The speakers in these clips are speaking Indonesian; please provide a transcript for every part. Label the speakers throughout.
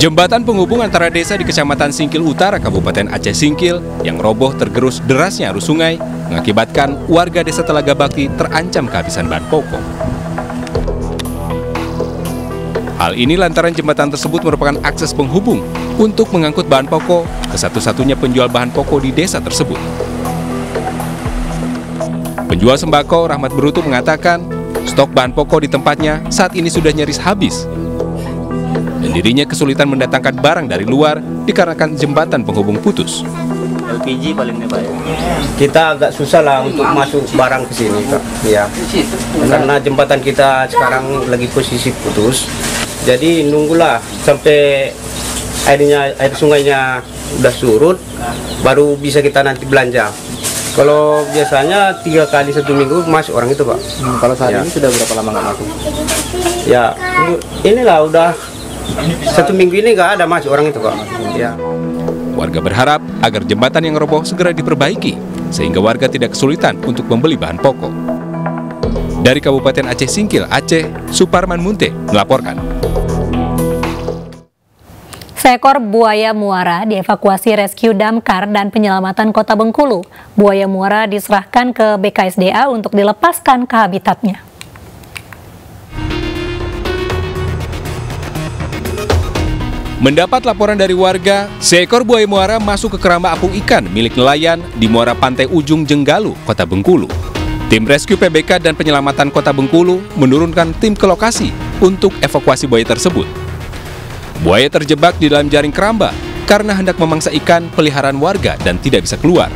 Speaker 1: Jembatan penghubung antara desa di Kecamatan Singkil Utara, Kabupaten Aceh Singkil, yang roboh tergerus derasnya arus sungai, mengakibatkan warga desa Telaga Bakti terancam kehabisan bahan pokok. Hal ini lantaran jembatan tersebut merupakan akses penghubung untuk mengangkut bahan pokok ke satu-satunya penjual bahan pokok di desa tersebut. Penjual sembako Rahmat Berutu mengatakan, stok bahan pokok di tempatnya saat ini sudah nyaris habis dan dirinya kesulitan mendatangkan barang dari luar dikarenakan jembatan penghubung putus.
Speaker 2: LPG paling Pak.
Speaker 3: kita agak susah lah untuk masuk barang ke sini Kak. Ya. Karena jembatan kita sekarang lagi posisi putus. Jadi nunggulah sampai airnya air sungainya udah surut baru bisa kita nanti belanja. Kalau biasanya tiga kali satu minggu masuk orang itu pak.
Speaker 2: kalau saat
Speaker 3: Ya.
Speaker 2: ini sudah berapa lama nggak masuk?
Speaker 3: Ya inilah udah satu minggu ini nggak ada masuk orang itu pak. Ya.
Speaker 1: Warga berharap agar jembatan yang roboh segera diperbaiki sehingga warga tidak kesulitan untuk membeli bahan pokok. Dari Kabupaten Aceh Singkil, Aceh, Suparman Munte melaporkan.
Speaker 4: Seekor buaya muara dievakuasi rescue damkar dan penyelamatan kota Bengkulu. Buaya muara diserahkan ke BKSDA untuk dilepaskan ke habitatnya.
Speaker 1: Mendapat laporan dari warga, seekor buaya muara masuk ke keramba apung ikan milik nelayan di muara pantai ujung Jenggalu, Kota Bengkulu. Tim rescue PBK dan penyelamatan Kota Bengkulu menurunkan tim ke lokasi untuk evakuasi buaya tersebut. Buaya terjebak di dalam jaring keramba karena hendak memangsa ikan peliharaan warga dan tidak bisa keluar.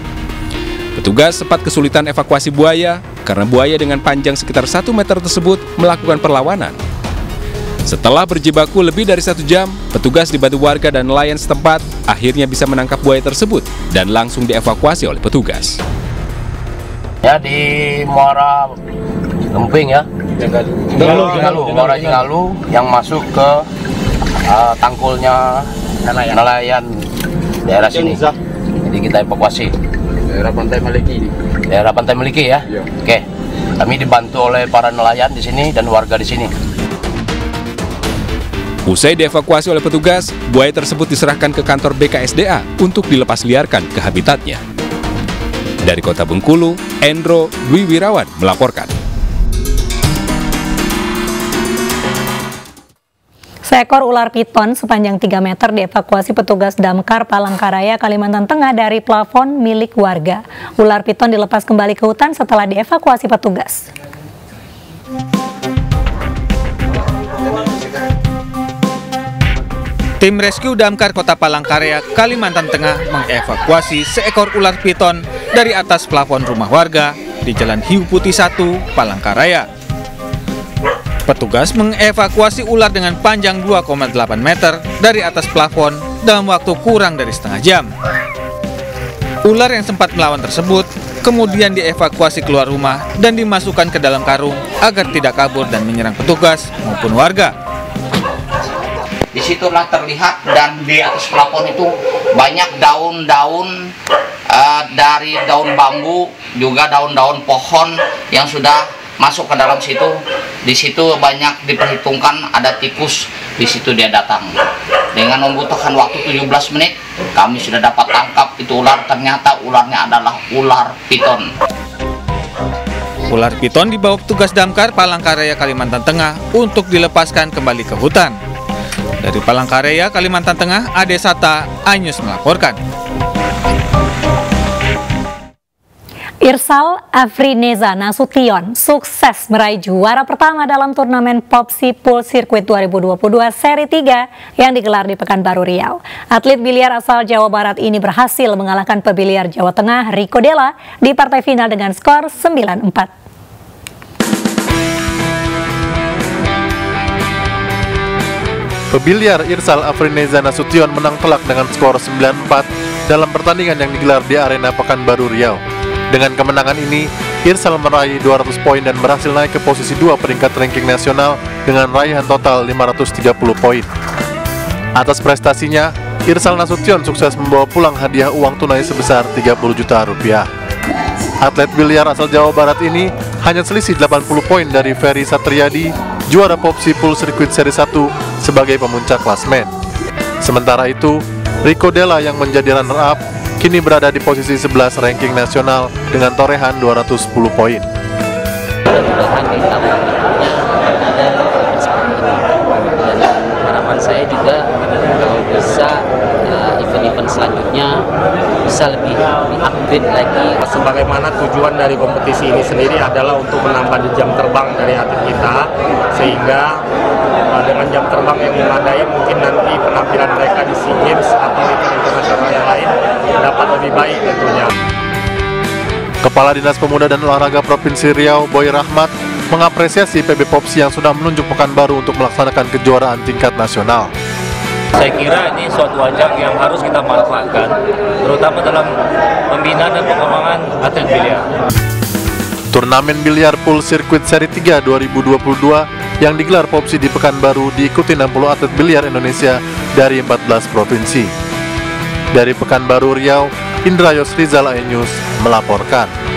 Speaker 1: Petugas sempat kesulitan evakuasi buaya karena buaya dengan panjang sekitar 1 meter tersebut melakukan perlawanan. Setelah berjibaku lebih dari satu jam, petugas dibantu warga dan nelayan setempat akhirnya bisa menangkap buaya tersebut dan langsung dievakuasi oleh petugas.
Speaker 5: ya di Muara Lemping ya. Jenggalu Jenggalu Muara Jenggalu yang masuk ke uh, tangkulnya nelayan, daerah sini. jadi kita evakuasi.
Speaker 2: Daerah Pantai Maliki.
Speaker 5: daerah Pantai Meliki ya? Oke. Kami dibantu oleh para nelayan di sini dan warga di sini
Speaker 1: Usai dievakuasi oleh petugas, buaya tersebut diserahkan ke kantor BKSDA untuk dilepas liarkan ke habitatnya. Dari kota Bengkulu, Endro Dwi Wirawan melaporkan.
Speaker 4: Seekor ular piton sepanjang 3 meter dievakuasi petugas damkar Palangkaraya, Kalimantan Tengah dari plafon milik warga. Ular piton dilepas kembali ke hutan setelah dievakuasi petugas.
Speaker 6: Tim rescue damkar Kota Palangkaraya, Kalimantan Tengah mengevakuasi seekor ular piton dari atas plafon rumah warga di Jalan Hiu Putih 1, Palangkaraya. Petugas mengevakuasi ular dengan panjang 2,8 meter dari atas plafon dalam waktu kurang dari setengah jam. Ular yang sempat melawan tersebut kemudian dievakuasi keluar rumah dan dimasukkan ke dalam karung agar tidak kabur dan menyerang petugas maupun warga.
Speaker 5: Di situlah terlihat dan di atas plafon itu banyak daun-daun eh, dari daun bambu juga daun-daun pohon yang sudah masuk ke dalam situ. Di situ banyak diperhitungkan ada tikus di situ dia datang. Dengan membutuhkan waktu 17 menit kami sudah dapat tangkap itu ular. Ternyata ularnya adalah ular piton.
Speaker 6: Ular piton dibawa petugas damkar Palangkaraya Kalimantan Tengah untuk dilepaskan kembali ke hutan. Dari Palangkaraya Kalimantan Tengah, Ade Sata, Anyus melaporkan.
Speaker 4: Irsal Afrineza Nasution sukses meraih juara pertama dalam turnamen Popsi Pool Circuit 2022 seri 3 yang digelar di Pekanbaru Riau. Atlet biliar asal Jawa Barat ini berhasil mengalahkan pebiliar Jawa Tengah Rico Della di partai final dengan skor 9-4.
Speaker 7: Pebiliar Irsal Afrineza Nasution menang telak dengan skor 9-4 dalam pertandingan yang digelar di Arena Pekanbaru Riau. Dengan kemenangan ini, Irsal meraih 200 poin dan berhasil naik ke posisi 2 peringkat ranking nasional dengan raihan total 530 poin. Atas prestasinya, Irsal Nasution sukses membawa pulang hadiah uang tunai sebesar 30 juta rupiah. Atlet biliar asal Jawa Barat ini hanya selisih 80 poin dari Ferry Satriadi, juara Popsi Pool Circuit Seri 1 sebagai pemuncak klasmen. Sementara itu, Rico Della yang menjadi runner-up kini berada di posisi 11 ranking nasional dengan torehan 210 poin.
Speaker 8: harapan saya juga kalau bisa uh, event-event selanjutnya bisa lebih upgrade lagi
Speaker 9: Sebagaimana tujuan dari kompetisi ini sendiri adalah untuk menambah jam terbang dari atlet kita, sehingga uh, dengan jam terbang yang memadai mungkin nanti penampilan mereka di SEA Games atau event internasional yang lain dapat lebih baik tentunya.
Speaker 7: Kepala Dinas Pemuda dan Olahraga Provinsi Riau, Boy Rahmat, mengapresiasi PB Popsi yang sudah menunjuk Pekanbaru untuk melaksanakan kejuaraan tingkat nasional.
Speaker 10: Saya kira ini suatu ajang yang harus kita manfaatkan, terutama dalam pembinaan dan pengembangan atlet biliar.
Speaker 7: Turnamen biliar pool sirkuit seri 3 2022 yang digelar Popsi di Pekanbaru diikuti 60 atlet biliar Indonesia dari 14 provinsi. Dari Pekanbaru Riau, Indra Yos Rizal News melaporkan.